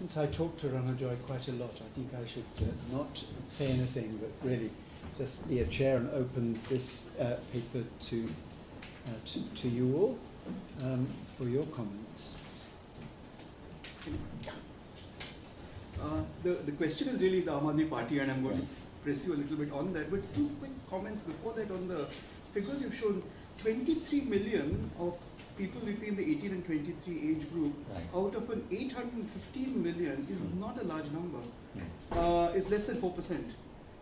since I talked to Ronojoy quite a lot, I think I should uh, not say anything, but really just be a chair and open this uh, paper to, uh, to, to you all um, for your comments. Uh, the, the question is really the Aam Party, and I'm going to press you a little bit on that. But two quick comments before that on the figures you've shown 23 million of people between the 18 and 23 age group Right. out of an 815 million is Mm. not a large number. Mm. Uh, it's less than 4%.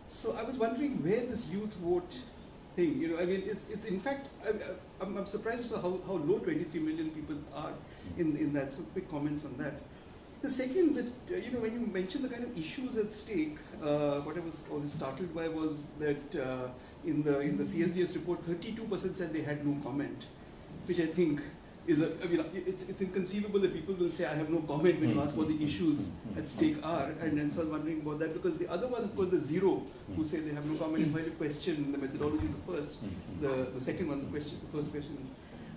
So I was wondering where this youth vote thing, you know, I mean, it's, it's in fact, I, I'm surprised how, how low 23 million people are in, in that. So quick comments on that. The second, that uh, you know, when you mentioned the kind of issues at stake, uh, what I was always startled by was that uh, in the in the CSDS report, 32% said they had no comment, which I think is a, I mean, it's it's inconceivable that people will say I have no comment when you ask what the hmm, hmm, hmm, issues at stake are, and, and so I was wondering about that because the other one, of course, the zero who say they have no comment, if I question the methodology of the first, the the second one, the question, the first question is.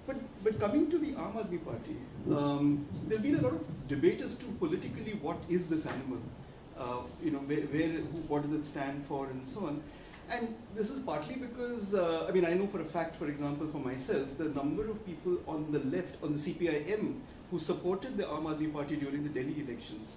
But, but coming to the Aam Aadmi Party, um, there's been a lot of debate as to politically what is this animal, uh, you know, where, where what does it stand for, and so on. And this is partly because, uh, I mean, I know for a fact, for example, for myself, the number of people on the left, on the CPIM, who supported the Aam Aadmi Party during the Delhi elections.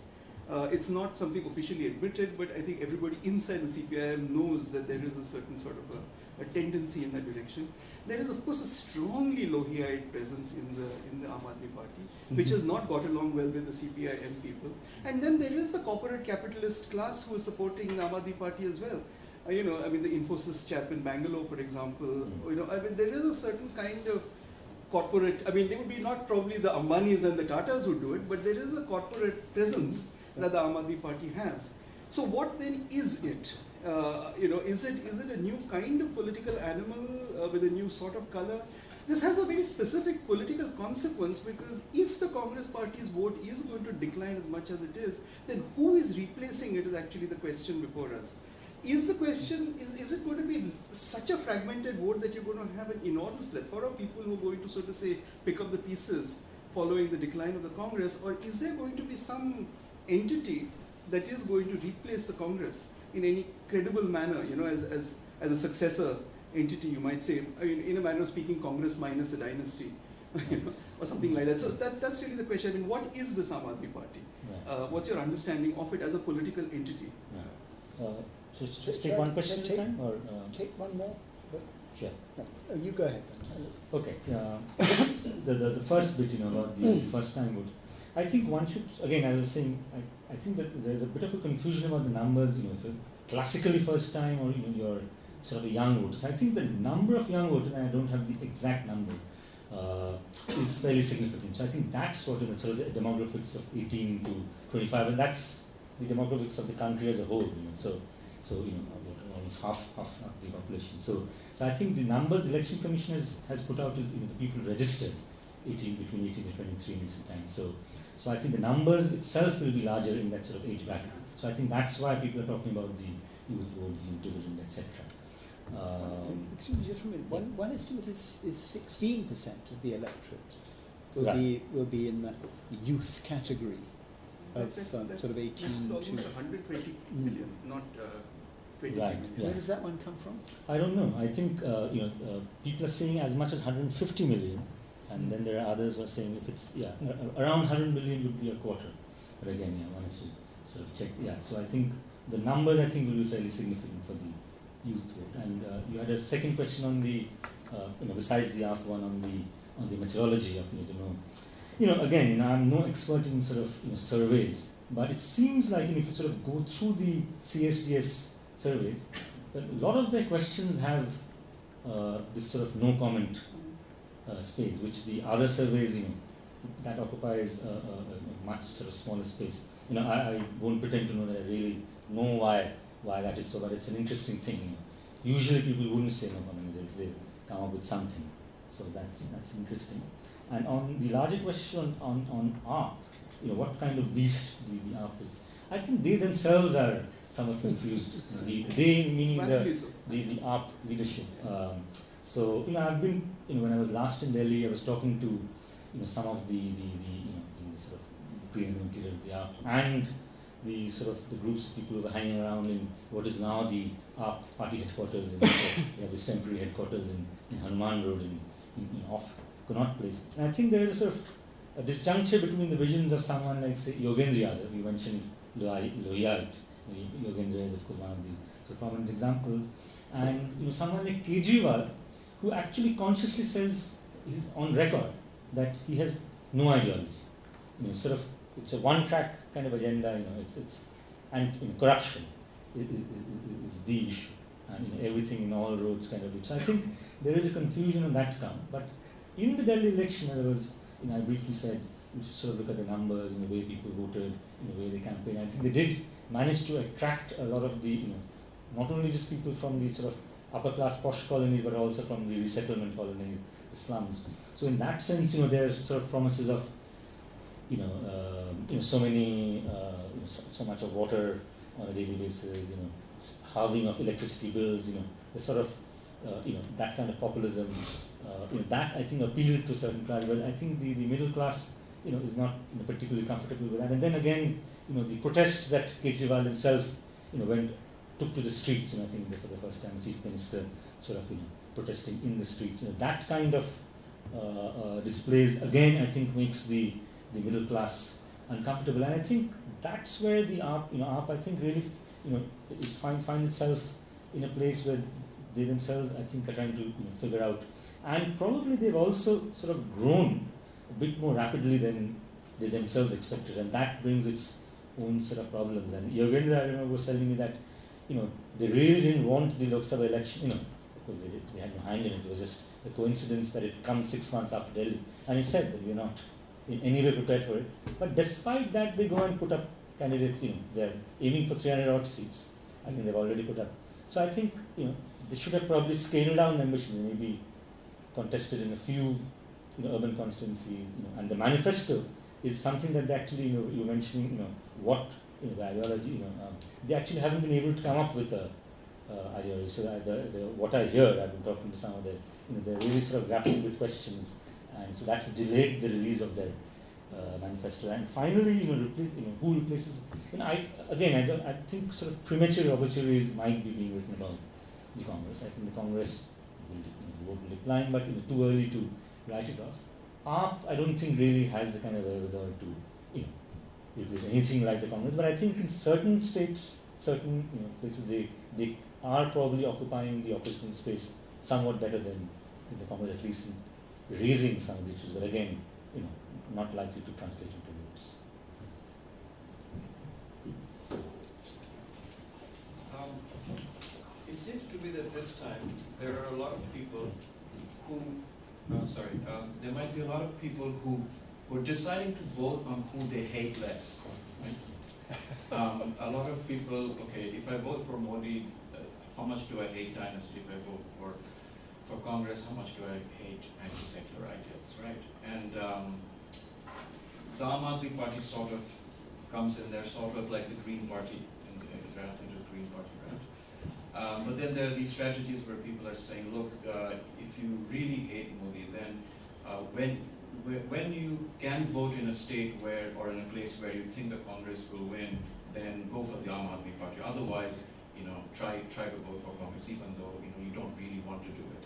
Uh, it's not something officially admitted, but I think everybody inside the CPIM knows that there is a certain sort of a, a tendency in that direction. There is, of course, a strongly Lohiite presence in the in the Aam Aadmi Party, which has not got along well with the CPIM people. And then there is the corporate capitalist class who is supporting the Aam Aadmi Party as well. Uh, you know, I mean, the Infosys chap in Bangalore, for example. Mm. You know, I mean, there is a certain kind of corporate. I mean, they would be not probably the Ambanis and the Tatas who do it, but there is a corporate presence that the Aam Aadmi Party has. So, what then is it? Uh, you know, is it is it a new kind of political animal uh, with a new sort of color? This has a very specific political consequence because if the Congress Party's vote is going to decline as much as it is, then who is replacing it is actually the question before us. Is the question, is, is it going to be such a fragmented vote that you're going to have an enormous plethora of people who are going to sort of say, pick up the pieces following the decline of the Congress, or is there going to be some entity that is going to replace the Congress in any credible manner, you know, as, as, as a successor entity, you might say, I mean, in a manner of speaking, Congress minus a dynasty, you know, or something like that. So that's, that's really the question. I mean, what is the Aam Aadmi Party? Right. Uh, what's your understanding of it as a political entity? Uh, so just just take one question at a time, or uh, Take one more. But, sure. no, oh, you go ahead. Then. Okay. Uh, the, the the first bit, you know, about the first time vote. I think one should again. I was saying. I, I think that there's a bit of a confusion about the numbers. You know, if you're classically first time or you know you're sort of a young voters. I think the number of young voters, and I don't have the exact number, uh, is fairly significant. So I think that's what you know, sort of the demographics of 18 to 25, and that's the demographics of the country as a whole. You know, so so you know about almost half half of the population. So so I think the numbers the election commission has, has put out is you know, the people registered 18 between 18 and 23 in recent times. So so I think the numbers itself will be larger in that sort of age bracket. So I think that's why people are talking about the youth vote, the dividend, etc. Um, Excuse me, just a minute. One, one estimate is, is 16% of the electorate will Right. be will be in the youth category of That- that- um, sort of 18 almost to. 120 million, not uh, 23 Right, yeah. Where does that one come from? I don't know. I think uh, you know uh, people are saying as much as 150 million, and then there are others who are saying if it's yeah around 100 million would be a quarter. But again, yeah, one has to sort of check. Yeah, so I think the numbers I think will be fairly significant for the youth vote. And uh, you had a second question on the uh, you know besides the after one on the on the methodology of you to know. You know, again, you know, I'm no expert in sort of you know, surveys, but it seems like you know, if you sort of go through the CSDS surveys, that a lot of their questions have uh, this sort of no comment uh, space, which the other surveys, you know, that occupies a, a, much sort of smaller space. You know, I, I won't pretend to know that I really know why why that is so, but it's an interesting thing. You know. Usually people wouldn't say no comment; they come up with something. So that's that's interesting. And on the larger question on on AAP, you know, what kind of beast the, the AAP is? I think they themselves are somewhat confused. The, they meaning the the, the AAP leadership. Um, so you know, I've been you know when I was last in Delhi, I was talking to you know some of the the, the you know the sort of preeminently of the AAP, and the sort of the groups of people who were hanging around in what is now the AAP party headquarters in have this temporary headquarters in, in Hanuman Road in, in, in off Connaught Place. And I think there is a sort of a disjuncture between the visions of someone like say Yogendra Yadav, you mentioned Lohiite, Yogendra is of course one of these so prominent examples, and you know someone like Kejriwal who actually consciously says he's on record that he has no ideology. You know, sort of it's a one-track kind of agenda. You know, it's it's and you know, corruption is, is, is, the issue, and you know, everything in all roads kind of. It. So I think there is a confusion on that count. But in the Delhi election, there was, you know, I briefly said, sort of look at the numbers and the way people voted, in the way they campaigned. I think they did manage to attract a lot of the, you know, not only just people from the sort of upper class posh colonies, but also from the resettlement colonies, the slums. So in that sense, you know, there are sort of promises of you know, uh, you know, so many, uh, you know, so, so, much of water on a daily basis, you know, halving of electricity bills, you know, the sort of, uh, you know, that kind of populism, uh, you know, that I think appealed to certain class, but I think the, the middle class, you know, is not particularly comfortable with that. And then again, you know, the protests that Kejriwal himself, you know, went, took to the streets, know, I think for the first time, chief minister sort of, you know, protesting in the streets, you know, that kind of uh, uh, displays again, I think makes the the middle class uncomfortable. And I think that's where the AAP, you know, AAP, I think really, you know, it find, finds itself in a place where they themselves, I think, are trying to you know, figure out. And probably they've also sort of grown a bit more rapidly than they themselves expected, and that brings its own set of problems. And Yogendra, I remember, was telling me that, you know, they really didn't want the Lok Sabha election, you know, because they, they had no hand in it. It was just a coincidence that it comes six months after Delhi. And he said that we're not in any way prepared for it. But despite that, they go and put up candidates. You know, they're aiming for 300 odd seats. I think they've already put up. So I think you know they should have probably scaled down the ambition, maybe contested in a few you know, urban constituencies. You know, and the manifesto is something that they actually you know you're mentioning you know what you know, the ideology. You know, um, they actually haven't been able to come up with a uh, ideology. So the, the, what I hear, I've been talking to some of the, you know, they're really sort of grappling with questions and so that's delayed the release of their uh, manifesto. And finally, you know, replace, you know, who replaces? You know, I again, I don't, I think sort of premature obituaries might be being written about the Congress. I think the Congress will, you know, will decline, but you know, too early to write it off. AAP, I don't think really has the kind of wherewithal to, you know, replace anything like the Congress. But I think in certain states, certain you know, places, they they are probably occupying the opposition space somewhat better than the Congress, at least in raising some of the issues, but again, you know, not likely to translate into votes. Um, it seems to be that this time there are a lot of people who, uh, sorry, um, there might be a lot of people who who are deciding to vote on who they hate less. Right? Um, a lot of people, okay, if I vote for Modi, uh, how much do I hate dynasty? If I vote for for Congress, how much do I hate anti-secular ideals, right? And um, the Aam Party sort of comes in there, sort of like the Green Party in the, in the Green Party, right? Um, but then there are these strategies where people are saying, look, uh, if you really hate Modi, then uh, when when you can vote in a state where or in a place where you think the Congress will win, then go for the Aam Aadmi Party. Otherwise, you know, try try to vote for Congress, even though you know you don't really want to do it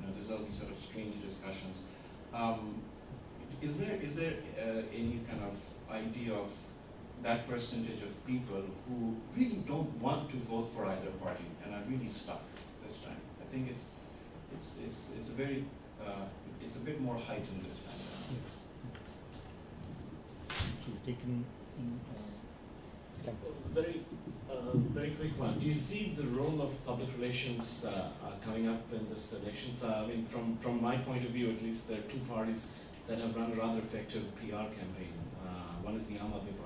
You know, there's all these sort of strange discussions. Um, is there is there uh, any kind of idea of that percentage of people who really don't want to vote for either party and are really stuck this time? I think it's it's it's it's a very uh, it's a bit more heightened this time. Yes. taken in, uh, very, uh, very quick one. Do you see the role of public relations uh, uh, coming up in this election? Uh, I mean, from, from my point of view, at least, there are two parties that have run a rather effective PR campaign. Uh, one is the Aam Aadmi Party,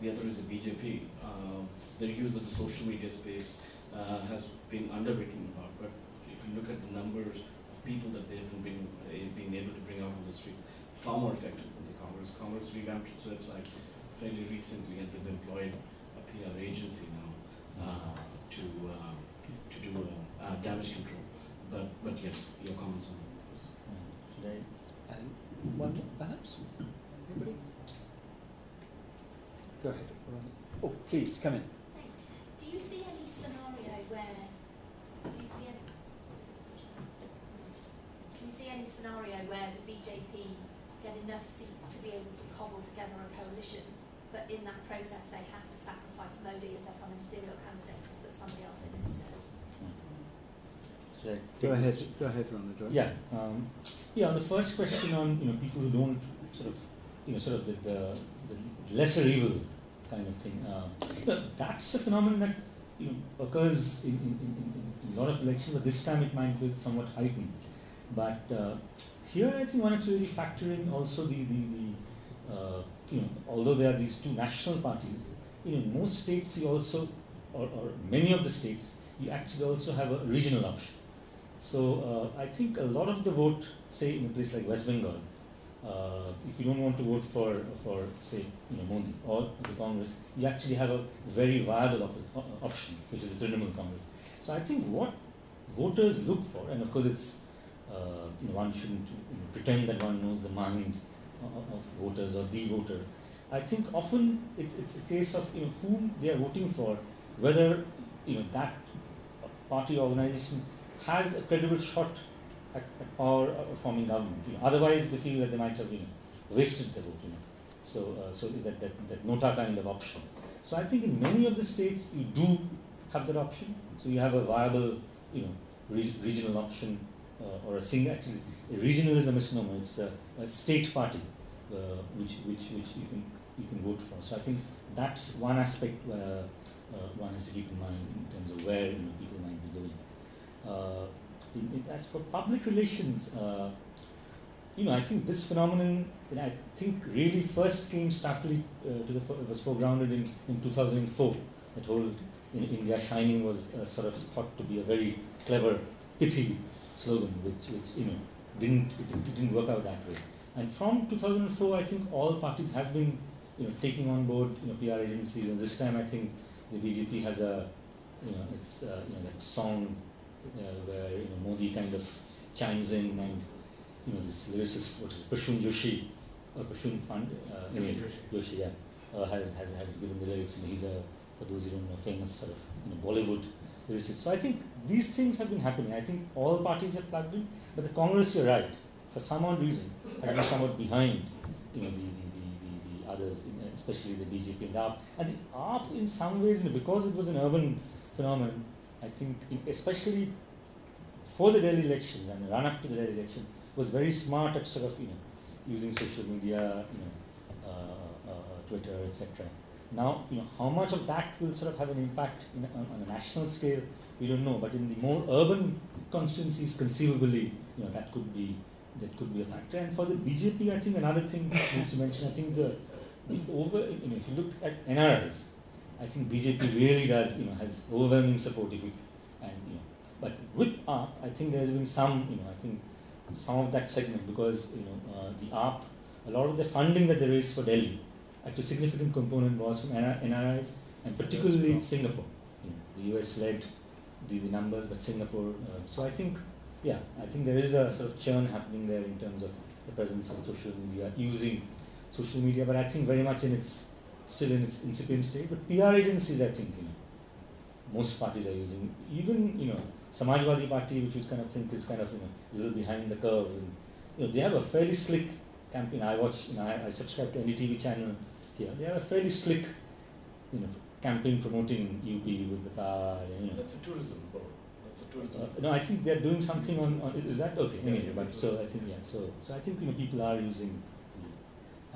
the other is the BJP. Um, their use of the social media space uh, has been underwritten about, but if you look at the numbers of people that they have been, been able to bring out on the street, far more effective than the Congress. Congress revamped its website fairly recently, and they've employed a PR agency now uh, to uh, to do uh, uh, damage control. But but yes, your comments on this. Should I? one perhaps. Anybody? Go ahead. Oh, please come in. Thanks. Do you see any scenario where do you see any do you see any scenario where the BJP get enough seats to be able to cobble together a coalition, but in that process they have to sacrifice Modi as their prime ministerial candidate and put somebody else in instead? Should Go ahead. this? Go ahead, Ronald. Joy. Yeah, um, yeah. On the first question on you know people who don't sort of you know sort of the, the, the lesser evil kind of thing. Uh, that's a phenomenon that you know occurs in, in, in, in, a lot of elections, but this time it might be somewhat heightened. But uh, here, I think one has to really factor in also the the, the uh, you know although there are these two national parties, you know in most states you also or, or many of the states you actually also have a regional option. So uh, I think a lot of the vote, say in a place like West Bengal, uh, if you don't want to vote for, for say, you know, Modi or the Congress, you actually have a very viable op- op- option, which is the Trinamool Congress. So I think what voters look for, and of course it's, uh, you know, one shouldn't you know, pretend that one knows the mind of, of voters or the voter. I think often it's, it's a case of you know whom they are voting for, whether you know that party organization has a credible shot at, or forming government. You know, otherwise, they feel that they might have you know, wasted their vote. You know. So, uh, so that, that, that nota kind of option. So I think in many of the states you do have that option. So you have a viable, you know, re- regional option uh, or a single. Actually, a regional is a misnomer. It's a, a state party uh, which, which, which you can you can vote for. So I think that's one aspect uh, uh, one has to keep in mind in terms of where you know, people might be going. In, as for public relations, uh, you know, I think this phenomenon, you know, I think really first came starkly uh, to the fo- was foregrounded in, in 2004. That whole in India shining was uh, sort of thought to be a very clever, pithy slogan, which, which you know didn't it, it didn't work out that way. And from 2004, I think all parties have been you know taking on board you know PR agencies, and this time I think the BJP has a you know it's uh, you know that song where you know Modi kind of chimes in and you know this lyricist what is Prasoon Joshi or Prasoon Pand uh, anyway, Joshi yeah uh, has, has has given the lyrics and he's a for those who don't know famous sort of you know Bollywood lyricist. So I think these things have been happening. I think all parties have plugged in but the Congress you're right for some odd reason has been somewhat behind you know the, the, the, the, the others in, especially the BJP and the AAP and the AAP in some ways you know, because it was an urban phenomenon I think especially for the Delhi elections and the run up to the Delhi election was very smart at sort of you know using social media, you know, uh, uh, Twitter, etc. Now, you know, how much of that will sort of have an impact in, on, on a national scale, we don't know. But in the more urban constituencies, conceivably, you know, that could be that could be a factor. And for the BJP, I think another thing needs to mention. I think the, the over, you know, if you look at NRIs, I think BJP really does, you know, has overwhelming support. If you, and you know, but with AAP, I think there has been some, you know, I think some of that segment because you know uh, the AAP, a lot of the funding that there is for Delhi, actually a significant component was from NRIs and particularly Singapore. You know, the US led the, the numbers, but Singapore. Uh, so I think, yeah, I think there is a sort of churn happening there in terms of the presence of social media, using social media, but I think very much in its still in its incipient state. But PR agencies, I think, you know, most parties are using. Even you know, Samajwadi Party, which is kind of think is kind of you know a little behind the curve, and you know they have a fairly slick campaign. I watch, you know, I, I subscribe to any TV channel here. They have a fairly slick, you know, campaign promoting UP with the. And, you know, That's a tourism board. That's a tourism. uh, no, I think they're doing something on, on is that okay? Anyway, but so I think yeah, so so I think you know people are using,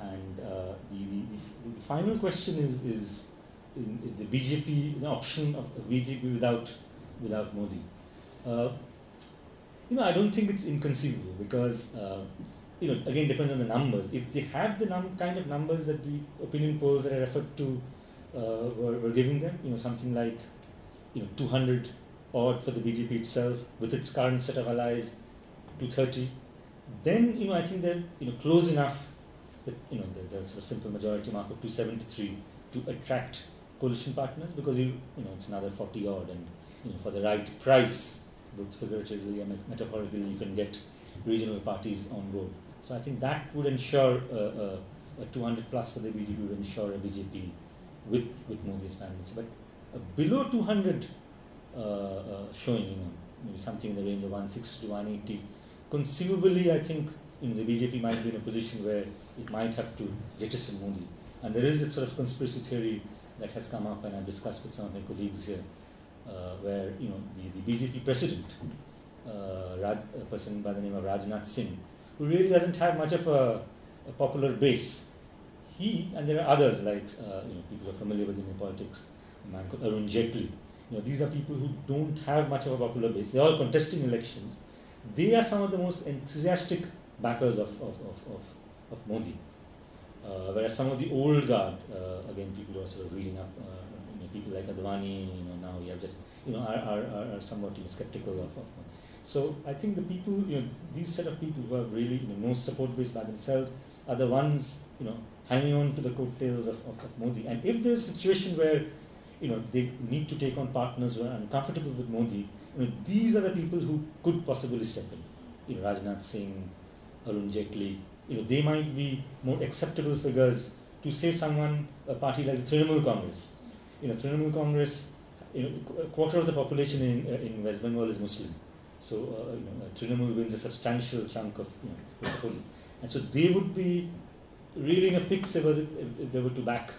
and uh, the, the, the final question is is in, in the BJP the option of BJP without without Modi. Uh, you know, I don't think it's inconceivable because uh, you know again depends on the numbers. If they have the num- kind of numbers that the opinion polls that I referred to uh, were, were giving them, you know, something like you know 200 odd for the BJP itself with its current set of allies, 230, then you know I think they're you know close enough that you know the, the sort of simple majority mark of 273 to attract coalition partners because you you know it's another 40 odd and you know for the right price, both figuratively and metaphorically, you can get regional parties on board. So I think that would ensure uh, uh, a 200 plus for the BJP would ensure a BJP with, with Modi's family. But uh, below 200 uh, uh, showing, you know, maybe something in the range of 160 to 180, conceivably, I think you know, the BJP might be in a position where it might have to jettison Modi. And there is a sort of conspiracy theory that has come up, and I've discussed with some of my colleagues here, uh, where you know the, the BJP president, uh, Raj, a person by the name of Rajnath Singh, who really doesn't have much of a, a popular base. He and there are others like uh, you know people are familiar with Indian politics, a man called Arun Jaitley. You know these are people who don't have much of a popular base. They're all contesting elections. They are some of the most enthusiastic backers of, of, of, of, of Modi. Uh, whereas some of the old guard, uh, again, people who are sort of reading up, uh, you know, people like Advani, you know, now we have just, you know, are, are, are somewhat you know, skeptical of, of. So I think the people, you know, these set of people who have really, you know, no support base by themselves are the ones, you know, hanging on to the coattails of, of, of Modi. And if there's a situation where, you know, they need to take on partners who are uncomfortable with Modi, you know, these are the people who could possibly step in. You know, Rajnath Singh, Arun Jaitley, you know, they might be more acceptable figures to say someone, a party like the Trinamool Congress. You know, Trinamool Congress, you know, a quarter of the population in, uh, in West Bengal is Muslim. So, uh, you know, Trinamool wins a substantial chunk of, you know, support. And so they would be really in a fix if, if they were to back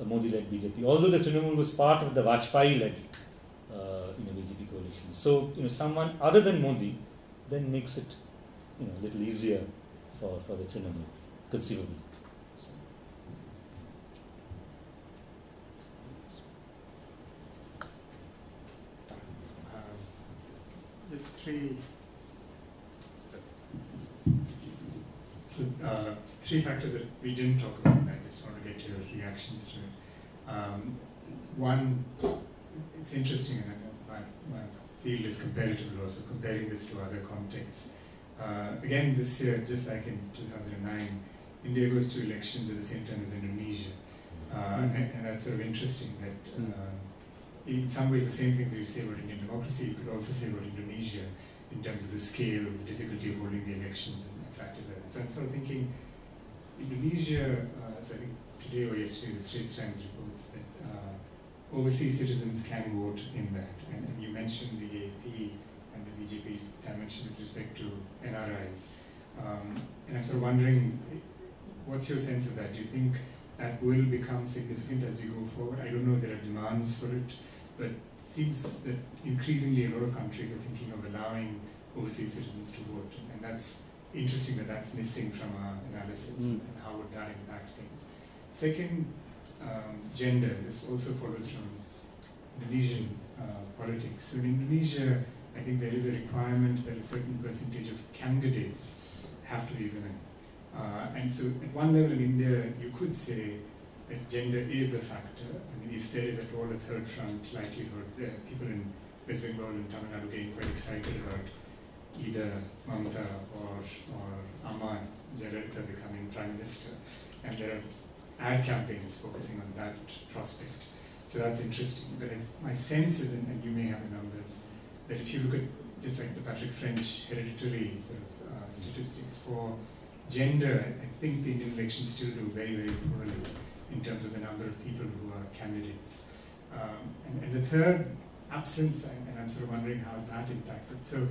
a Modi-led BJP. Although the Trinamool was part of the Vajpayee-led, uh, you know, BJP coalition. So, you know, someone other than Modi then makes it, you know, a little easier for, for the Trinamool, conceivably. So. Um, just three. So, uh, three factors that we didn't talk about. I just want to get your reactions to it. Um, one, it's interesting, and my, my field is comparative also, comparing this to other contexts. Uh, again, this year, just like in 2009, India goes to elections at the same time as Indonesia. Uh, mm. and, and, that's sort of interesting that mm. uh, in some ways the same things that you say about Indian democracy, you could also say about Indonesia in terms of the scale, the difficulty of holding the elections and factors like that. So I'm sort of thinking Indonesia, uh, so I think today or yesterday the Straits Times reports that uh, overseas citizens can vote in that. And, and you mentioned the AP and the BJP dimension with respect to NRIs. Um, and I'm sort of wondering, what's your sense of that? Do you think that will become significant as we go forward? I don't know if there are demands for it, but it seems that increasingly a lot of countries are thinking of allowing overseas citizens to vote. And that's interesting that that's missing from our analysis mm. and how would that impact things. Second, um, gender. This also follows from Indonesian uh, politics. So in Indonesia, I think there is a requirement that a certain percentage of candidates have to be women. Uh, and so at one level in India, you could say that gender is a factor. I mean, if there is at all a third front likelihood, uh, people in West Bengal and Tamil Nadu are getting quite excited about either Mamata or, or Amma Jayalalitha becoming prime minister. And there are ad campaigns focusing on that prospect. So that's interesting. But my sense is, and you may have the numbers, that if you look at just like the Patrick French hereditary sort of uh, statistics for gender, I think the Indian elections still do very, very poorly in terms of the number of people who are candidates. Um, and, and, the third, absence, and, and, I'm sort of wondering how that impacts it. So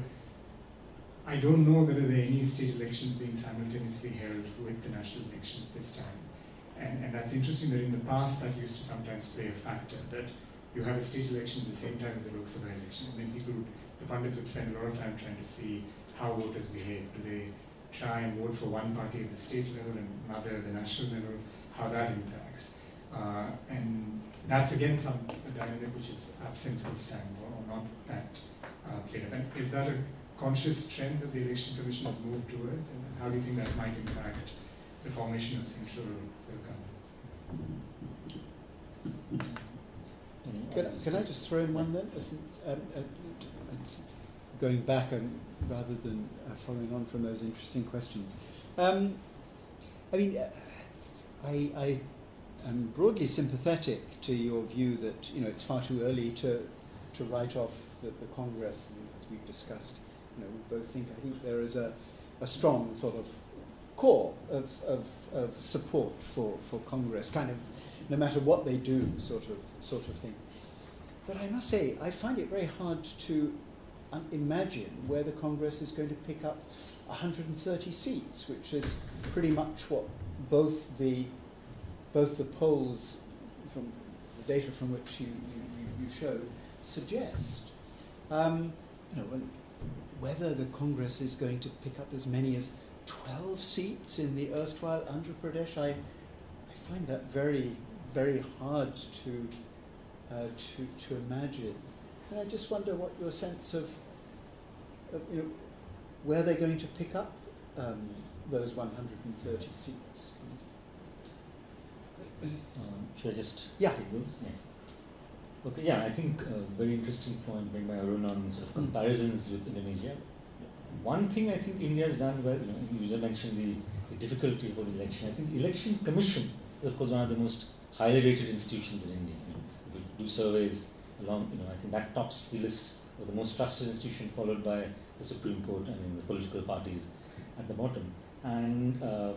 I don't know whether there are any state elections being simultaneously held with the national elections this time. And, and that's interesting that in the past that used to sometimes play a factor, that you have a state election at the same time as the Lok Sabha election, and then people, would, the pundits would spend a lot of time trying to see how voters behave. Do they try and vote for one party at the state level and another at the national level? How that impacts. Uh, and that's again some dynamic which is absent this time, or, not that uh, played up. And is that a conscious trend that the election commission has moved towards, and how do you think that might impact the formation of central governments? Can, can I just throw in one then? Um, uh, going back and rather than uh, following on from those interesting questions. Um, I mean, uh, I, I am broadly sympathetic to your view that you know it's far too early to to write off the, the Congress, and as we've discussed, you know, we both think I think there is a, a strong sort of core of, of, of support for, for Congress, kind of no matter what they do, sort of sort of thing. But I must say, I find it very hard to um, imagine where the Congress is going to pick up 130 seats, which is pretty much what both the both the polls from the data from which you, you, you showed suggest. Um, you know, whether the Congress is going to pick up as many as 12 seats in the erstwhile Andhra Pradesh, I, I find that very, very hard to, uh, to, to imagine. And I just wonder what your sense of, of you know, where they're going to pick up um, those 130 seats. Um, should I just Yeah. take those? Yeah. Okay, yeah, I think a very interesting point made by Arun on sort of Mm. comparisons with Indonesia. One thing I think India has done well, you know, you just mentioned the, the difficulty of an election. I think the election commission is of course one of the most highly rated institutions in India. You you do surveys along, you know, I think that tops the list of the most trusted institution, followed by the Supreme Court and in the political parties at the bottom. And uh,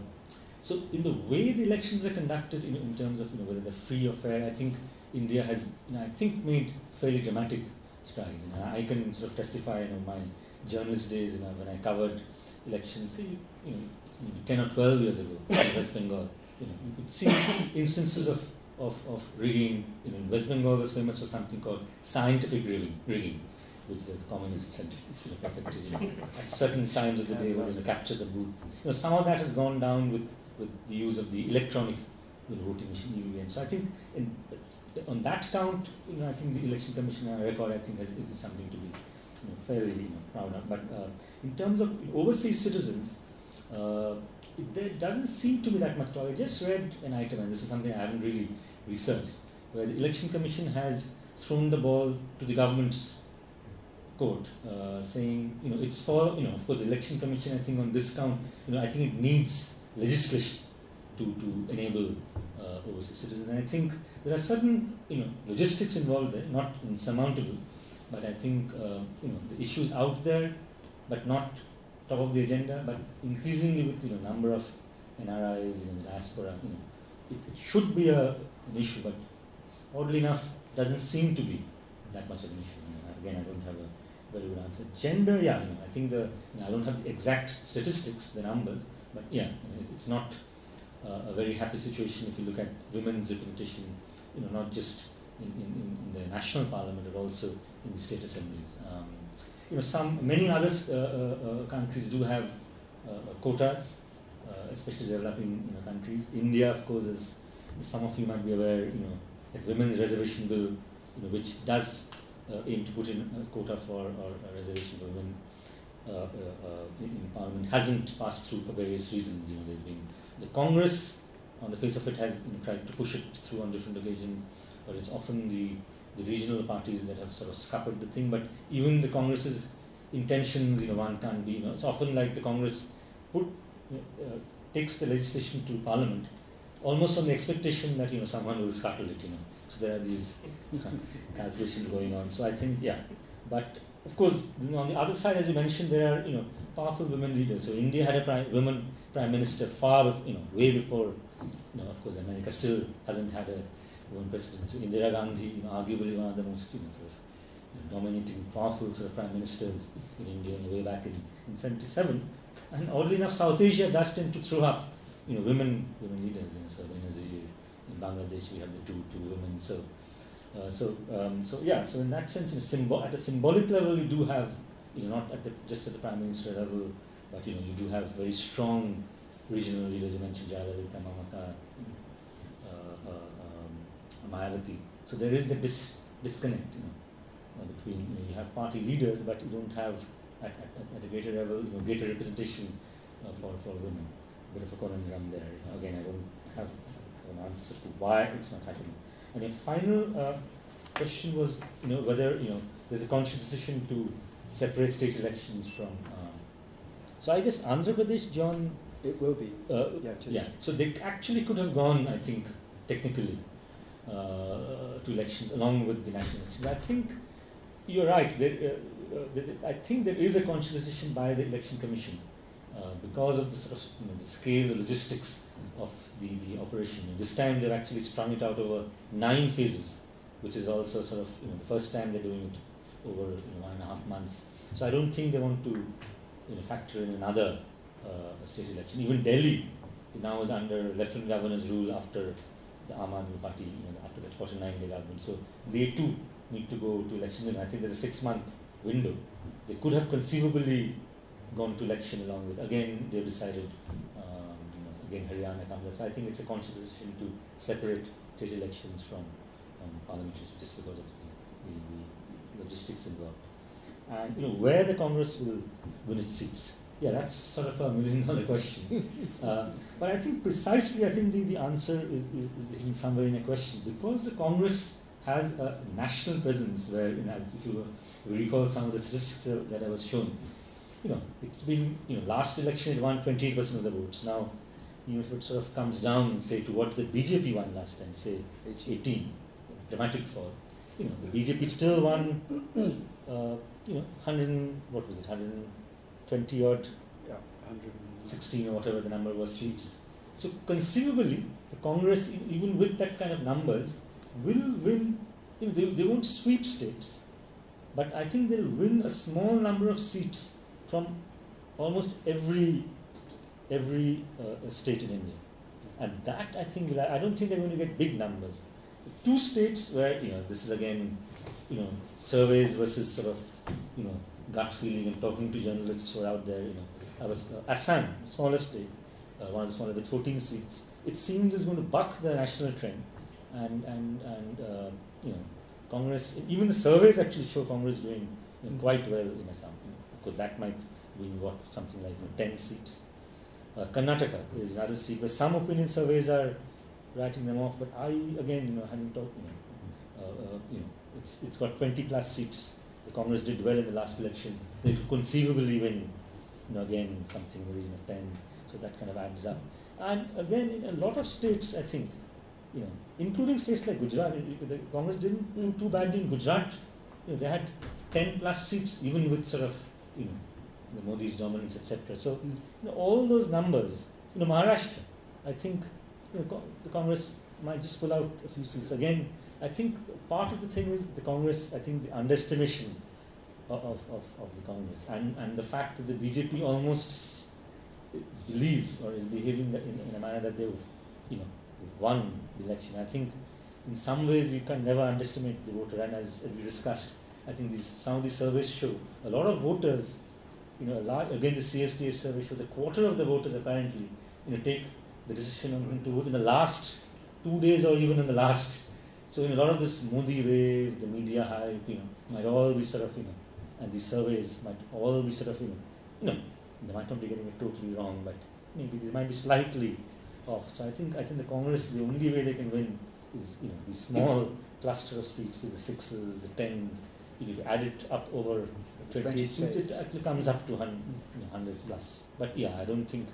so, in the way the elections are conducted, in, in terms of you know, whether they're free or fair, I think India has, you know, I think, made fairly dramatic strides. You know, I can sort of testify, you know, my journalist days, you know, when I covered elections, say, you know, 10 or 12 years ago in West Bengal, you know, you could see instances of, of, of rigging. You know, West Bengal was famous for something called scientific rigging, rigging which the communists had you know, perfected. You know, at certain times of the day, going to capture the booth. You know, some of that has gone down with, with the use of the electronic you know, voting machine EVM. So I think in, on that count, you know, I think the election commission record, I think, has, is something to be you know, fairly you know, proud of. But uh, in terms of overseas citizens, uh, there doesn't seem to be that much talk. I just read an item, and this is something I haven't really researched, where the election commission has thrown the ball to the government's court, uh, saying, you know, it's for, you know, of course, the election commission, I think on this count, you know, I think it needs legislation to, to enable uh, overseas citizens. And I think there are certain, you know, logistics involved there, not insurmountable, but I think, uh, you know, the issues out there, but not top of the agenda, but increasingly with, you know, number of NRIs, you know, diaspora, you know, it, it should be a, an issue, but oddly enough, doesn't seem to be that much of an issue. You know, again, I don't have a very good answer. Gender, yeah, you know, I think the you know, I don't have the exact statistics, the numbers, but yeah, it's not uh, a very happy situation if you look at women's representation, you know, not just in, in, in the national parliament but also in the state assemblies. Um, you know, some many other uh, uh, uh, countries do have quotas, especially developing you know, countries. India, of course, is some of you might be aware, you know, that women's reservation bill, you know, which does aim to put in a quota for or a reservation for women uh, uh, in Parliament hasn't passed through for various reasons. You know, there's been the Congress, on the face of it, has you know, tried to push it through on different occasions, but it's often the the regional parties that have sort of scuppered the thing. But even the Congress's intentions, you know, one can't be. You know, it's often like the Congress put uh, takes the legislation to Parliament, almost on the expectation that you know someone will scuttle it. You know, so there are these calculations going on. So I think, yeah. But of course, you know, on the other side, as you mentioned, there are you know powerful women leaders. So India had a prime, women prime minister far, you know, way before. You know, of course, America still hasn't had a woman president. So Indira Gandhi, you know, arguably one of the most you know, sort of dominating, powerful sort of prime ministers in India way back in, in 77. And oddly enough, South Asia does tend to throw up, you know, women women leaders. You know, so in Bangladesh we have the two two women. So uh, so um, so yeah. So in that sense, in symbol, at a symbolic level, you do have you know not at the just at the prime minister level, but you know you do have very strong regional leaders. You mentioned Jayalalitha, Mamata, Mayawati. So there is the dis- disconnect, you know, uh, between you, know, you have party leaders, but you don't have at, at, at a greater level, you know, greater representation uh, for for women. A bit of a conundrum there. Again, I don't have an answer to why it's not happening. And a final uh, question was, you know, whether you know there's a conscious decision to separate state elections from. Uh, so I guess Andhra Pradesh, John. It will be. Uh, Yeah, yeah. So they actually could have gone, I think, technically, to elections along with the national elections. I think you're right. There, uh, uh, I think there is a conscious decision by the election commission uh, because of the sort of you know, the scale, the logistics of the, the operation. This time they've actually strung it out over nine phases, which is also sort of you know, the first time they're doing it over you know, one and a half months. So I don't think they want to you know, factor in another uh, state election. Even Delhi now is under Lieutenant Governor's rule after the Aadmi Party, you know, after that 49 day government. So they too need to go to election. And I think there's a six month window. They could have conceivably gone to election along with, again, they've decided, um, you know, again, Haryana comes. So I think it's a conscious decision to separate state elections from um, parliamentary just because of the, the, the logistics involved. And, you know, where the Congress will win its seats. Yeah, that's sort of a million dollar question. uh, but I think precisely, I think the, the answer is, is, is in somewhere in a question. Because the Congress has a national presence where, you know, as if you recall some of the statistics that I was shown, you know, it's been, you know, last election it won 28% of the votes. Now, you know, if it sort of comes down, say, to what the BJP won last time, say 18, dramatic fall, you know, the BJP still won, uh, you know, 100, what was it, 120 odd, Yeah, 16 or whatever the number was seats. So conceivably, the Congress, even with that kind of numbers, will win. You know, they, they won't sweep states, but I think they'll win a small number of seats from almost every every uh, state in India, and that I think will, I don't think they're going to get big numbers. Two states where you know this is again, you know, surveys versus sort of you know gut feeling and talking to journalists who are out there. You know, I was uh, Assam, smallest state, uh, one of the smaller with 14 seats. It seems is going to buck the national trend, and and and uh, you know, Congress. Even the surveys actually show Congress doing you know, quite well in Assam, you know, because that might win what something like you know, 10 seats. Uh, Karnataka is another seat, but some opinion surveys are writing them off. But I again, you know, having talked, you know, uh, uh, you know, it's it's got 20 plus seats. The Congress did well in the last election. They could conceivably win, you know, again something in the region of 10. So that kind of adds up. And again, in a lot of states, I think, you know, including states like Gujarat, the Congress didn't do too badly in Gujarat. You know, they had 10 plus seats, even with sort of, you know, the Modi's dominance, etc. So, Mm. you know, all those numbers, you know, Maharashtra, I think, you know, co- the Congress might just pull out a few seats. Again, I think part of the thing is the Congress, I think the underestimation of, of, of, the Congress and, and the fact that the BJP almost believes or is behaving in, in a manner that they've, you know, won the election. I think in some ways you can never underestimate the voter and as, as we discussed, I think these, some of these surveys show a lot of voters, you know, large, again the CSDS survey shows a quarter of the voters apparently, you know, take the decision on whom to vote in the last two days or even in the last. So in a lot of this Modi wave, the media hype, you know, might all be sort of, you know, and these surveys might all be sort of, you know, you know, they might not be getting it totally wrong, but maybe they might be slightly off. So I think I think the Congress, the only way they can win is, you know, these small cluster of seats, so the sixes, the tens. If you add it up over 20, 20 seats, it actually comes up to 100, you know, 100 plus. But yeah, I don't think,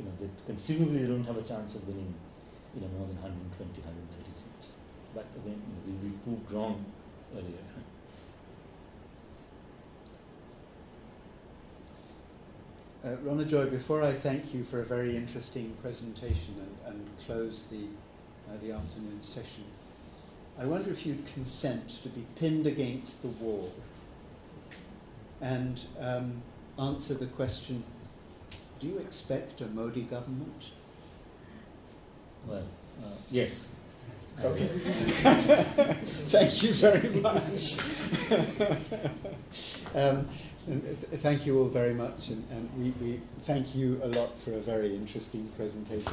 you know, that conceivably they don't have a chance of winning, you know, more than 120, 130 seats. But again, we, we proved wrong earlier. Uh, Ronojoy, before I thank you for a very interesting presentation and, and close the, uh, the afternoon session, I wonder if you'd consent to be pinned against the wall and um, answer the question Do you expect a Modi government? Well, uh, yes. Okay. thank you very much. um, th- thank you all very much, and, and we, we thank you a lot for a very interesting presentation.